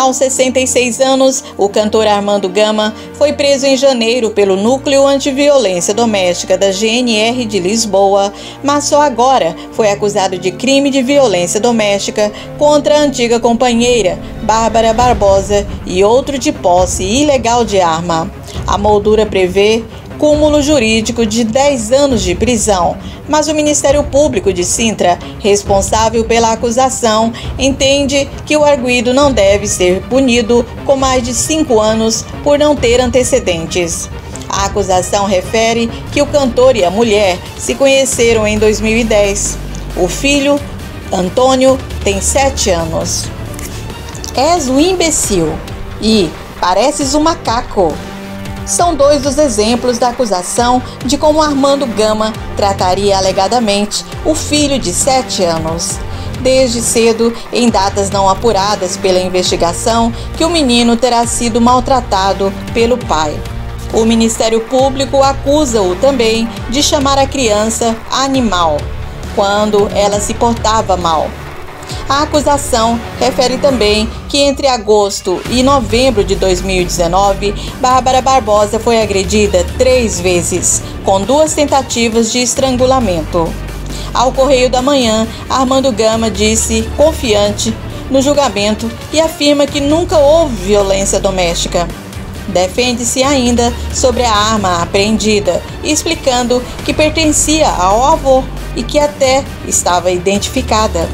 Aos 66 anos, o cantor Armando Gama foi preso em janeiro pelo Núcleo Antiviolência Doméstica da GNR de Lisboa, mas só agora foi acusado de crime de violência doméstica contra a antiga companheira, Bárbara Barbosa, e outro de posse ilegal de arma. A moldura prevê cúmulo jurídico de 10 anos de prisão, mas o Ministério Público de Sintra, responsável pela acusação, entende que o arguído não deve ser punido com mais de cinco anos por não ter antecedentes. A acusação refere que o cantor e a mulher se conheceram em 2010. O filho, Antônio, tem sete anos. És um imbecil e pareces um macaco são dois dos exemplos da acusação de como Armando Gama trataria alegadamente o filho de 7 anos. Desde cedo, em datas não apuradas pela investigação, que o menino terá sido maltratado pelo pai. O Ministério Público acusa-o também de chamar a criança animal, quando ela se portava mal. A acusação refere também que entre agosto e novembro de 2019, Bárbara Barbosa foi agredida três vezes, com duas tentativas de estrangulamento. Ao Correio da Manhã, Armando Gama disse confiante no julgamento e afirma que nunca houve violência doméstica. Defende-se ainda sobre a arma apreendida, explicando que pertencia ao avô e que até estava identificada.